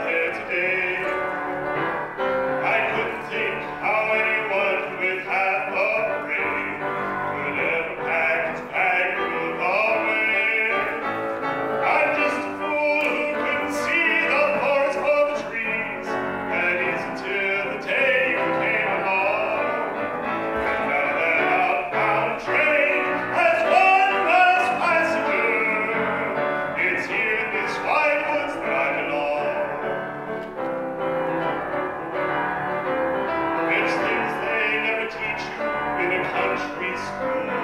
started today. Scream.